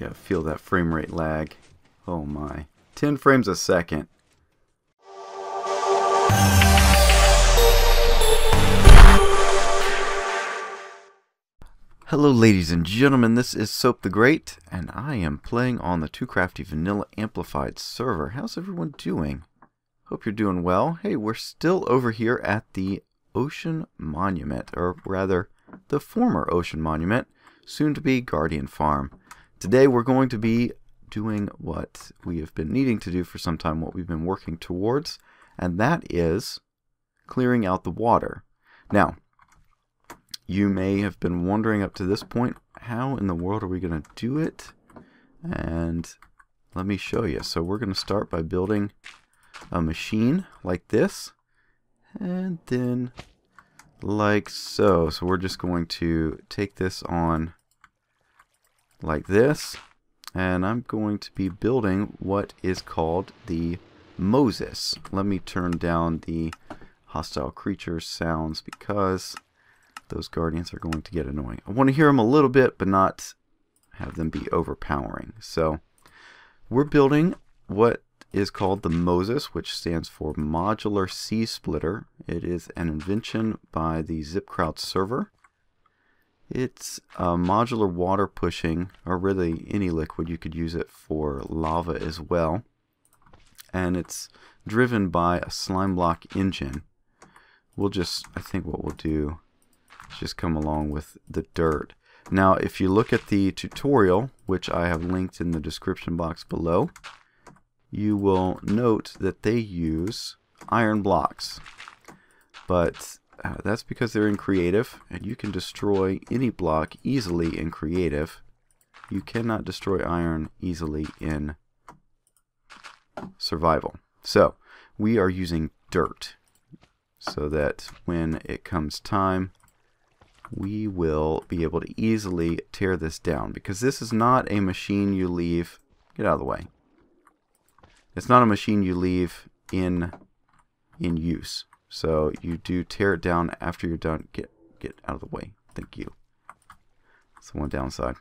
Yeah, feel that frame rate lag. Oh my. 10 frames a second. Hello ladies and gentlemen, this is Soap the Great, and I am playing on the TooCrafty Vanilla Amplified server. How's everyone doing? Hope you're doing well. Hey, we're still over here at the Ocean Monument, or rather, the former Ocean Monument, soon to be Guardian Farm. Today we're going to be doing what we have been needing to do for some time, what we've been working towards, and that is clearing out the water. Now, you may have been wondering up to this point, how in the world are we going to do it? And let me show you. So we're going to start by building a machine like this, and then like so. So we're just going to take this on like this, and I'm going to be building what is called the Moses. Let me turn down the hostile creature sounds because those guardians are going to get annoying. I want to hear them a little bit, but not have them be overpowering. So we're building what is called the Moses, which stands for Modular Sea Splitter. It is an invention by the ZipKrowd server. It's a modular water pushing, or really any liquid. You could use it for lava as well. And it's driven by a slime block engine. We'll just, I think what we'll do is just come along with the dirt. Now, if you look at the tutorial, which I have linked in the description box below, you will note that they use iron blocks. But uh, that's because they're in creative, and you can destroy any block easily in creative. You cannot destroy iron easily in survival. So, we are using dirt so that when it comes time we will be able to easily tear this down because this is not a machine you leave get out of the way it's not a machine you leave in in use so you do tear it down after you're done get get out of the way thank you that's the one downside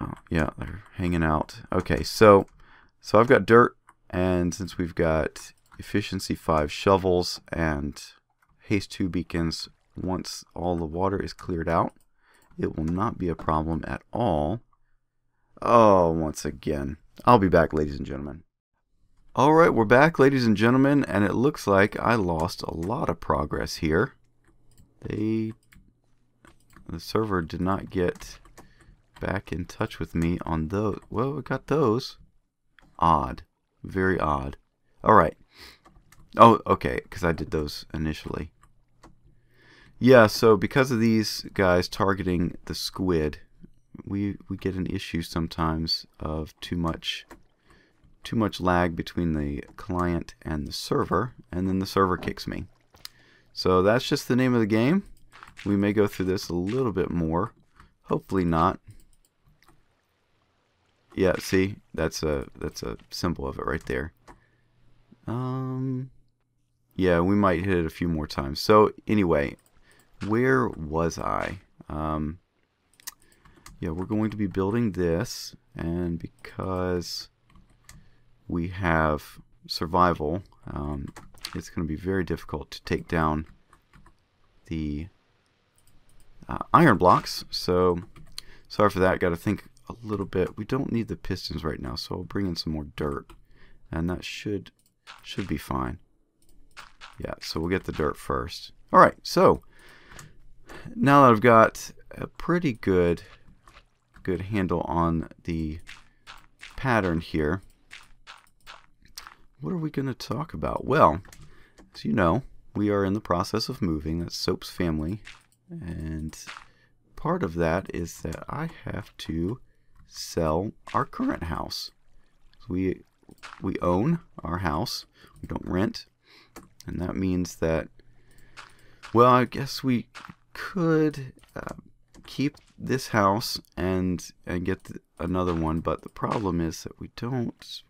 oh yeah they're hanging out okay so so I've got dirt and since we've got efficiency 5 shovels and haste 2 beacons once all the water is cleared out. It will not be a problem at all. Oh, once again. I'll be back, ladies and gentlemen. Alright, we're back, ladies and gentlemen, and it looks like I lost a lot of progress here. They... The server did not get back in touch with me on those. Well, we got those. Odd. Very odd. Alright. Oh, okay, because I did those initially. Yeah, so because of these guys targeting the squid, we we get an issue sometimes of too much too much lag between the client and the server, and then the server kicks me. So that's just the name of the game. We may go through this a little bit more. Hopefully not. Yeah, see, that's a that's a symbol of it right there. Um yeah, we might hit it a few more times. So anyway, where was I? Um, yeah, we're going to be building this, and because we have survival, um, it's going to be very difficult to take down the uh, iron blocks. So, sorry for that. Got to think a little bit. We don't need the pistons right now, so I'll bring in some more dirt, and that should should be fine. Yeah, so we'll get the dirt first. All right, so now that I've got a pretty good good handle on the pattern here, what are we going to talk about? Well, as you know, we are in the process of moving. That's Soap's family. And part of that is that I have to sell our current house. We we own our house. We don't rent. And that means that well, I guess we could uh, keep this house and and get the, another one, but the problem is that we don't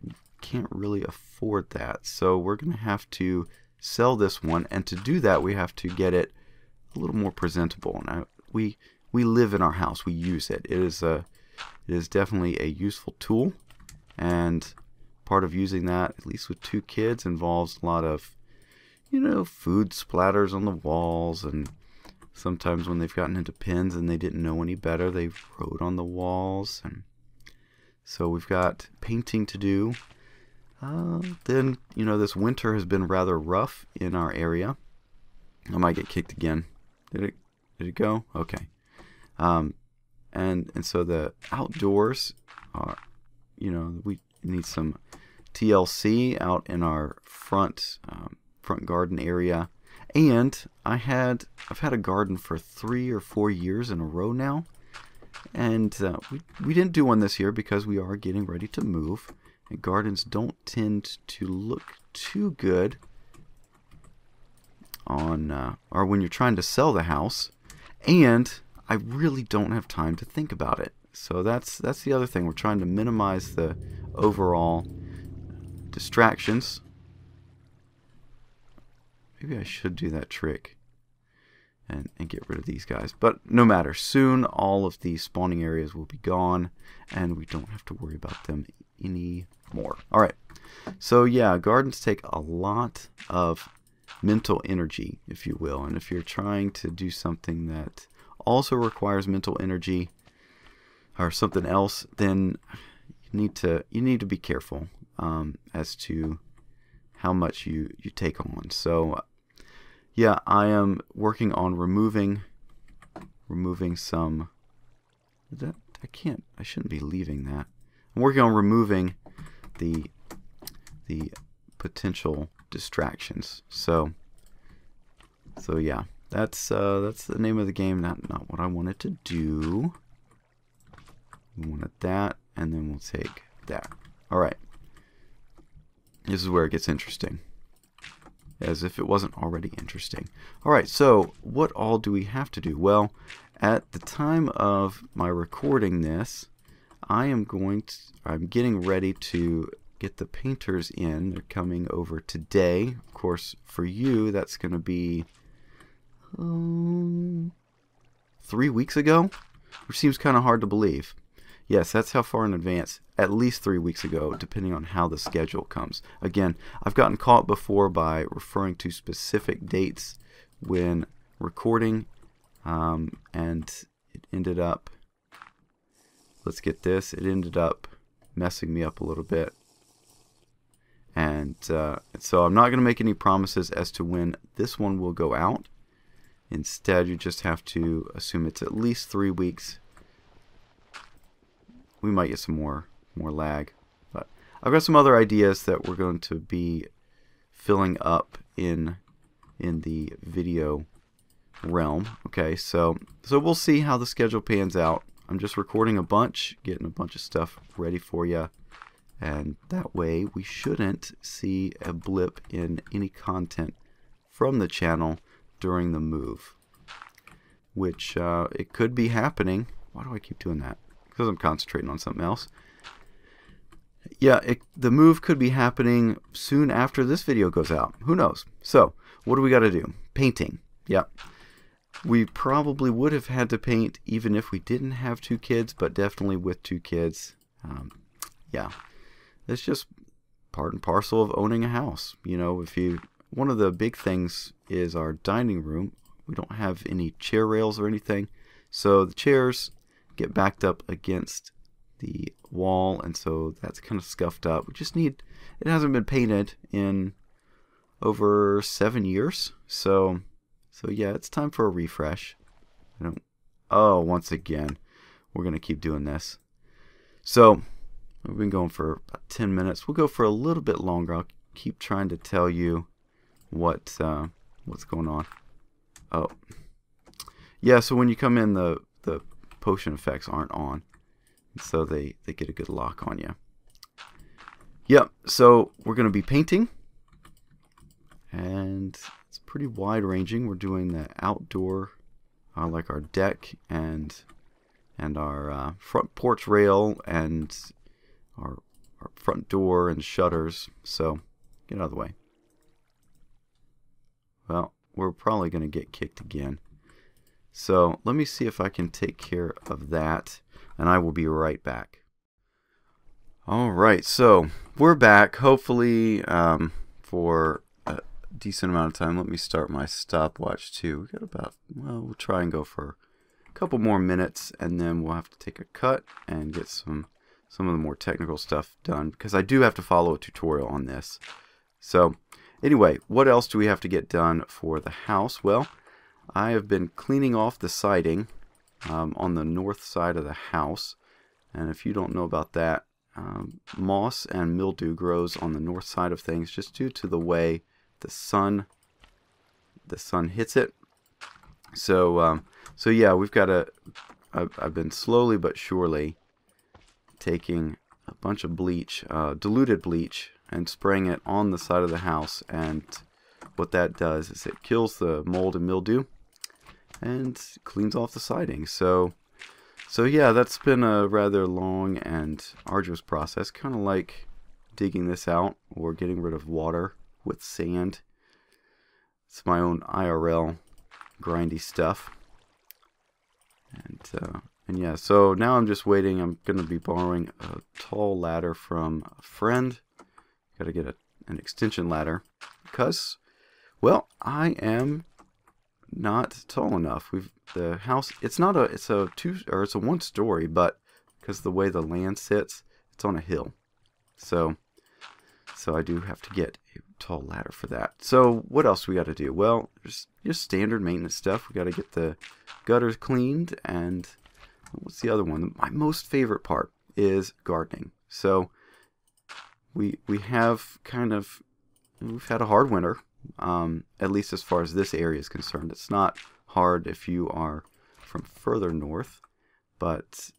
can't really afford that. So we're going to have to sell this one, and to do that, we have to get it a little more presentable. Now we we live in our house. We use it. It is a it is definitely a useful tool, and part of using that, at least with two kids, involves a lot of you know food splatters on the walls and sometimes when they've gotten into pins and they didn't know any better they wrote on the walls and so we've got painting to do uh, then, you know, this winter has been rather rough in our area. I might get kicked again. Did it? Did it go? Okay. Um, and and so the outdoors are, you know, we need some TLC out in our front um, front garden area. And I had I've had a garden for three or four years in a row now, and uh, we we didn't do one this year because we are getting ready to move gardens don't tend to look too good on uh, or when you're trying to sell the house. And I really don't have time to think about it. So that's that's the other thing. We're trying to minimize the overall distractions. Maybe I should do that trick and, and get rid of these guys. But no matter. Soon all of these spawning areas will be gone and we don't have to worry about them anymore. All right. So yeah, gardens take a lot of mental energy, if you will. And if you're trying to do something that also requires mental energy or something else, then you need to you need to be careful um, as to how much you you take on. So yeah, I am working on removing removing some. That I can't. I shouldn't be leaving that. I'm working on removing the the potential distractions. So so yeah, that's uh, that's the name of the game. Not not what I wanted to do. We wanted that, and then we'll take that. All right. This is where it gets interesting. As if it wasn't already interesting. All right. So what all do we have to do? Well, at the time of my recording this, I am going to, I'm getting ready to get the painters in. They're coming over today. Of course, for you, that's going to be um, three weeks ago, which seems kind of hard to believe. Yes, that's how far in advance. At least three weeks ago, depending on how the schedule comes. Again, I've gotten caught before by referring to specific dates when recording, um, and it ended up let's get this. It ended up messing me up a little bit. And uh, so I'm not going to make any promises as to when this one will go out. Instead, you just have to assume it's at least three weeks. We might get some more more lag, but I've got some other ideas that we're going to be filling up in in the video realm. Okay, so so we'll see how the schedule pans out. I'm just recording a bunch, getting a bunch of stuff ready for you. And that way we shouldn't see a blip in any content from the channel during the move. Which uh, it could be happening. Why do I keep doing that? Because I'm concentrating on something else. Yeah, it, the move could be happening soon after this video goes out. Who knows? So, what do we got to do? Painting. Yep. We probably would have had to paint even if we didn't have two kids, but definitely with two kids. Um, yeah, it's just part and parcel of owning a house. You know, if you one of the big things is our dining room. We don't have any chair rails or anything, so the chairs get backed up against the wall, and so that's kind of scuffed up. We just need it hasn't been painted in over seven years, so so yeah, it's time for a refresh. I don't. Oh, once again, we're gonna keep doing this. So we've been going for about 10 minutes. We'll go for a little bit longer. I'll keep trying to tell you what uh, what's going on. Oh, yeah. So when you come in, the the potion effects aren't on, so they they get a good lock on you. Yep. So we're gonna be painting, and pretty wide ranging. We're doing the outdoor, uh, like our deck and and our uh, front porch rail and our, our front door and shutters. So get out of the way. Well, we're probably going to get kicked again. So let me see if I can take care of that, and I will be right back. Alright, so we're back, hopefully um, for decent amount of time. Let me start my stopwatch too. We got about, well, we'll try and go for a couple more minutes, and then we'll have to take a cut and get some some of the more technical stuff done, because I do have to follow a tutorial on this. So anyway, what else do we have to get done for the house? Well, I have been cleaning off the siding um, on the north side of the house. And if you don't know about that, um, moss and mildew grows on the north side of things just due to the way the sun the sun hits it. So um, so yeah, we've got a I've, been slowly but surely taking a bunch of bleach, uh, diluted bleach, and spraying it on the side of the house. And what that does is it kills the mold and mildew and cleans off the siding. So, so yeah, that's been a rather long and arduous process, kind of like digging this out or getting rid of water with sand. It's my own IRL grindy stuff. And, uh, and yeah, so now I'm just waiting. I'm going to be borrowing a tall ladder from a friend. Got to get a, an extension ladder because, well, I am not tall enough. We've the house. It's not a. It's a two or it's a one story, but because the way the land sits, it's on a hill. So, so I do have to get tall ladder for that. So what else we got to do? Well, just just standard maintenance stuff. We got to get the gutters cleaned and what's the other one? My most favorite part is gardening. So we we have kind of we've had a hard winter um, at least as far as this area is concerned. It's not hard if you are from further north, but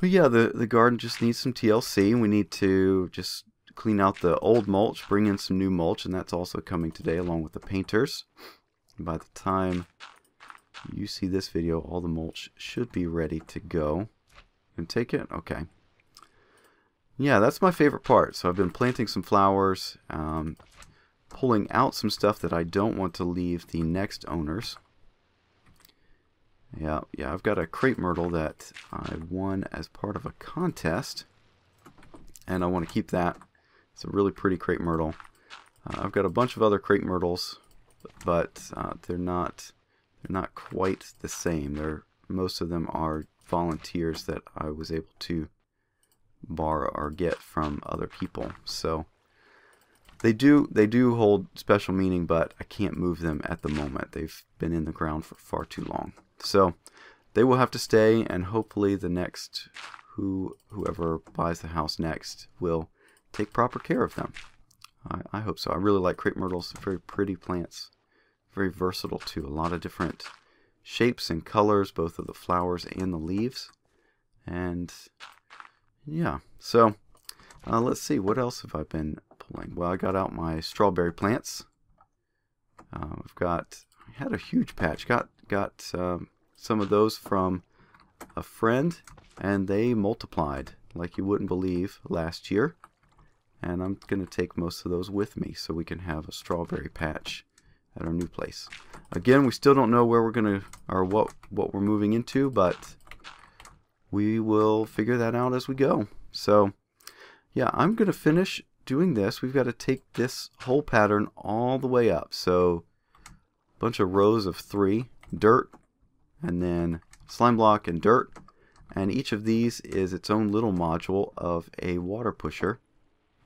but yeah, the the garden just needs some TLC. We need to just clean out the old mulch, bring in some new mulch, and that's also coming today along with the painters. By the time you see this video, all the mulch should be ready to go. And take it? Okay. Yeah, that's my favorite part. So I've been planting some flowers. Um, pulling out some stuff that I don't want to leave the next owners. Yeah, yeah, I've got a crepe myrtle that I won as part of a contest, and I want to keep that. It's a really pretty crepe myrtle. Uh, I've got a bunch of other crepe myrtles, but uh, they're not they're not quite the same. They're most of them are volunteers that I was able to borrow or get from other people. So they do they do hold special meaning, but I can't move them at the moment. They've been in the ground for far too long. So they will have to stay, and hopefully the next who whoever buys the house next will take proper care of them. I, I hope so. I really like crepe myrtles. Very pretty plants. Very versatile too. A lot of different shapes and colors, both of the flowers and the leaves. And yeah, so uh, let's see, what else have I been pulling? Well, I got out my strawberry plants. Uh, I've got, I had a huge patch. Got got um, some of those from a friend, and they multiplied like you wouldn't believe last year. And I'm going to take most of those with me so we can have a strawberry patch at our new place. Again, we still don't know where we're going to, or what, what we're moving into, but we will figure that out as we go. So, yeah, I'm going to finish doing this. We've got to take this whole pattern all the way up. So a bunch of rows of three, dirt, and then slime block and dirt. And each of these is its own little module of a water pusher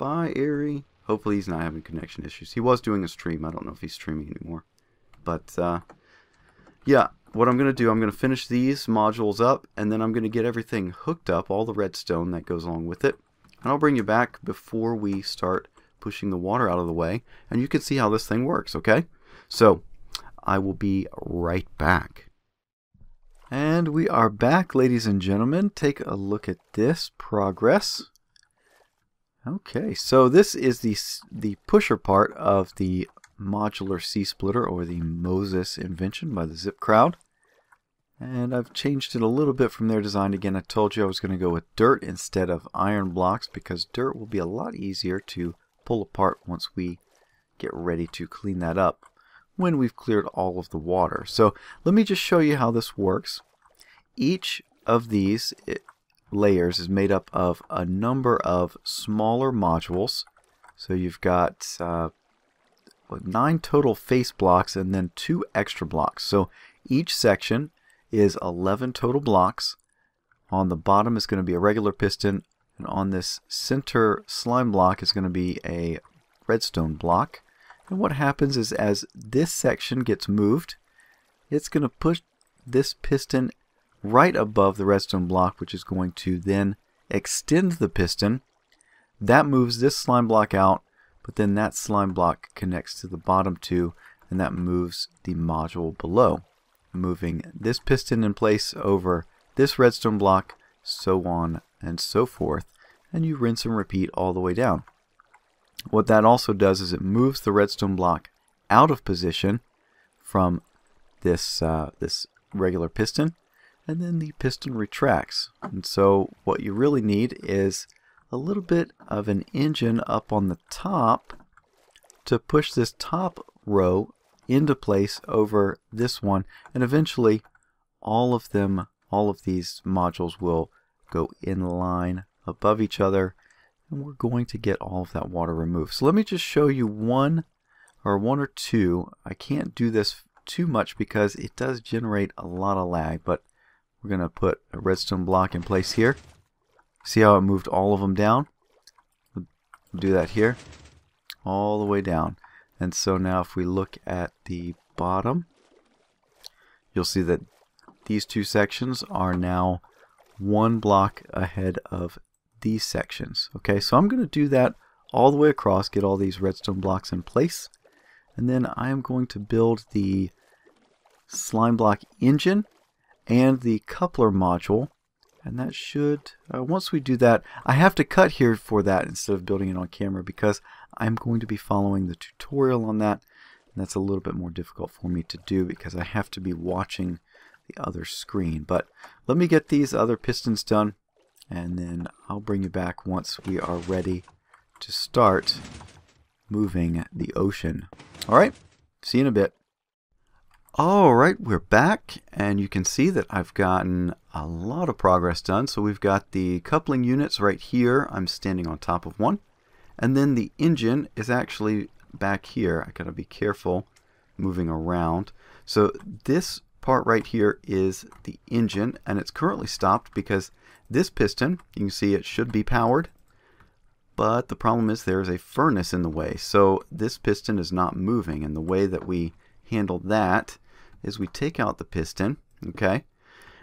by Airy. Hopefully he's not having connection issues. He was doing a stream. I don't know if he's streaming anymore. But uh, yeah, what I'm going to do, I'm going to finish these modules up, and then I'm going to get everything hooked up, all the redstone that goes along with it. And I'll bring you back before we start pushing the water out of the way and you can see how this thing works, okay? So I will be right back. And we are back, ladies and gentlemen. Take a look at this progress. Okay, so this is the, the pusher part of the modular Sea-splitter or the Moses invention by the ZipKrowd. And I've changed it a little bit from their design. Again, I told you I was going to go with dirt instead of iron blocks because dirt will be a lot easier to pull apart once we get ready to clean that up. when we've cleared all of the water. So let me just show you how this works. Each of these layers is made up of a number of smaller modules. So you've got uh, nine total face blocks and then two extra blocks. So each section is 11 total blocks. On the bottom is going to be a regular piston, and on this center slime block is going to be a redstone block. And what happens is as this section gets moved, it's going to push this piston right above the redstone block, which is going to then extend the piston. That moves this slime block out, but then that slime block connects to the bottom two, and that moves the module below, moving this piston in place over this redstone block, so on and so forth, and you rinse and repeat all the way down. What that also does is it moves the redstone block out of position from this uh, this regular piston and then the piston retracts. And so what you really need is a little bit of an engine up on the top to push this top row into place over this one and eventually all of them all of these modules will go in line above each other and we're going to get all of that water removed. So let me just show you one or one or two. I can't do this too much because it does generate a lot of lag, but we're going to put a redstone block in place here. See how it moved all of them down? We'll do that here. All the way down. And so now if we look at the bottom, you'll see that these two sections are now one block ahead of these sections. Okay, so I'm going to do that all the way across, get all these redstone blocks in place. And then I am going to build the slime block engine and the coupler module. And that should, uh, once we do that, I have to cut here for that instead of building it on camera because I'm going to be following the tutorial on that. And that's a little bit more difficult for me to do because I have to be watching the other screen. But let me get these other pistons done and then I'll bring you back once we are ready to start moving the ocean. Alright, see you in a bit. Alright, we're back, and you can see that I've gotten a lot of progress done. So we've got the coupling units right here. I'm standing on top of one. And then the engine is actually back here. I gotta be careful moving around. So this part right here is the engine, and it's currently stopped because this piston, you can see it should be powered, but the problem is there's a furnace in the way. So this piston is not moving, and the way that we handle that is we take out the piston, okay,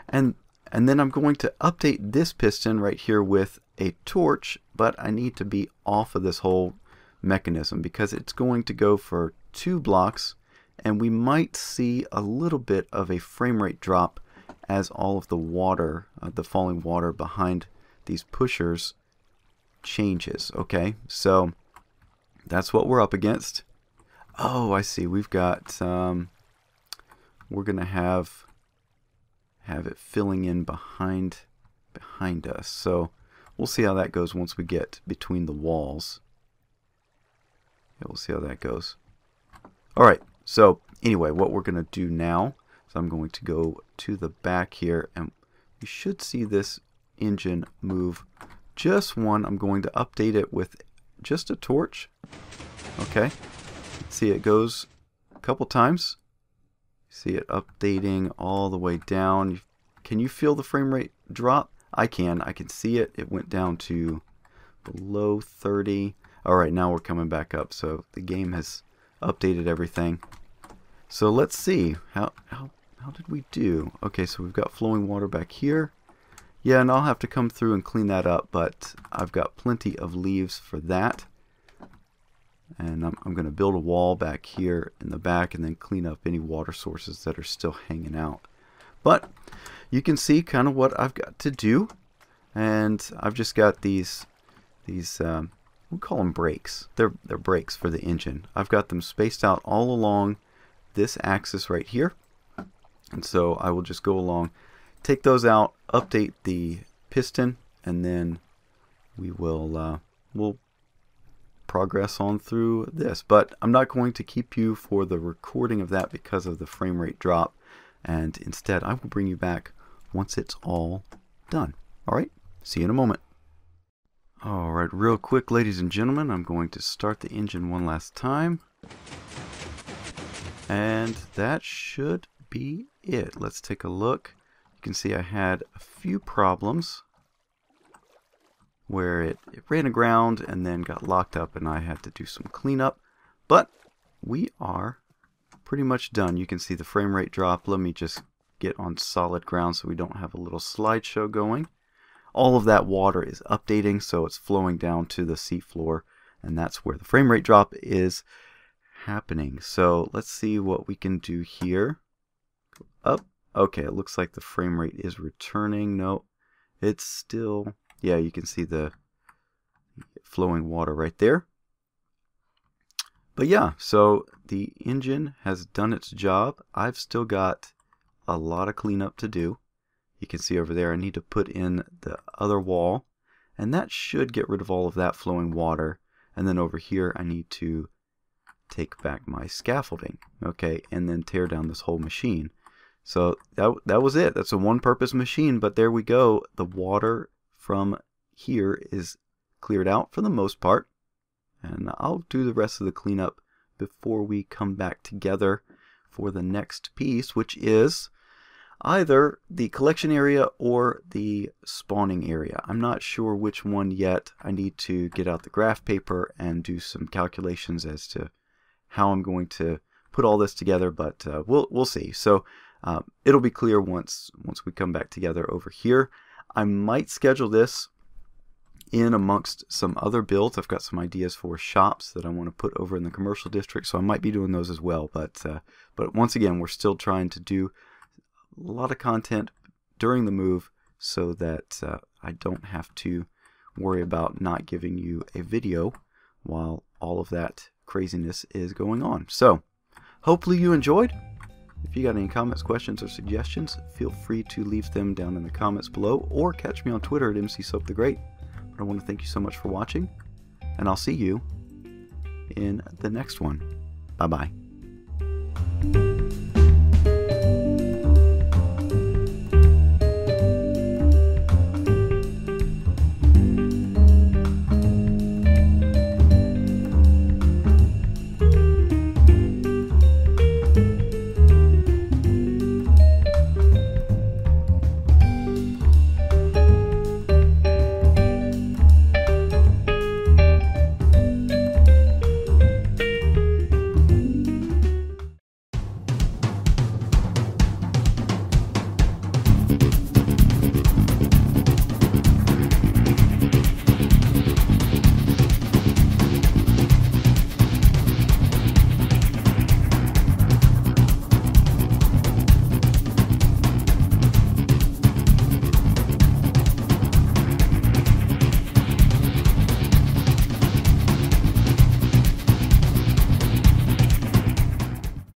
and and then I'm going to update this piston right here with a torch, but I need to be off of this whole mechanism because it's going to go for two blocks and we might see a little bit of a frame rate drop as all of the water, uh, the falling water behind these pushers changes, okay? So that's what we're up against. Oh, I see. We've got um, we're going to have have it filling in behind behind us. So we'll see how that goes once we get between the walls. Yeah, we'll see how that goes. All right. So anyway, what we're going to do now is I'm going to go to the back here and you should see this engine move just one. I'm going to update it with just a torch. Okay. See it goes a couple times. See it updating all the way down. Can you feel the frame rate drop? I can. I can see it. It went down to below 30. Alright, now we're coming back up. So the game has updated everything. So let's see. How, how, how did we do? Okay, so we've got flowing water back here. Yeah, and I'll have to come through and clean that up, but I've got plenty of leaves for that and I'm, I'm going to build a wall back here in the back and then clean up any water sources that are still hanging out. But you can see kind of what I've got to do and I've just got these these um, we call them brakes. They're, they're brakes for the engine. I've got them spaced out all along this axis right here and so I will just go along take those out update the piston and then we will uh, we'll progress on through this. But I'm not going to keep you for the recording of that because of the frame rate drop. And instead, I will bring you back once it's all done. All right, see you in a moment. All right, real quick, ladies and gentlemen, I'm going to start the engine one last time. And that should be it. Let's take a look. You can see I had a few problems where it, it ran aground and then got locked up and I had to do some cleanup. But we are pretty much done. You can see the frame rate drop. Let me just get on solid ground so we don't have a little slideshow going. All of that water is updating, so it's flowing down to the seafloor, and that's where the frame rate drop is happening. So let's see what we can do here. Up. Okay, it looks like the frame rate is returning. No, it's still yeah, you can see the flowing water right there. But yeah, so the engine has done its job. I've still got a lot of cleanup to do. You can see over there I need to put in the other wall and that should get rid of all of that flowing water. And then over here I need to take back my scaffolding, okay, and then tear down this whole machine. So that, that was it. That's a one-purpose machine, but there we go. The water from here is cleared out for the most part. And I'll do the rest of the cleanup before we come back together for the next piece, which is either the collection area or the spawning area. I'm not sure which one yet. I need to get out the graph paper and do some calculations as to how I'm going to put all this together, but uh, we'll we'll see. So uh, it'll be clear once once we come back together over here. I might schedule this in amongst some other builds. I've got some ideas for shops that I want to put over in the commercial district, so I might be doing those as well. But uh, but once again, we're still trying to do a lot of content during the move so that uh, I don't have to worry about not giving you a video while all of that craziness is going on. So hopefully you enjoyed. If you got any comments, questions, or suggestions, feel free to leave them down in the comments below or catch me on Twitter at MCSoapTheGreat. But I want to thank you so much for watching, and I'll see you in the next one. Bye bye.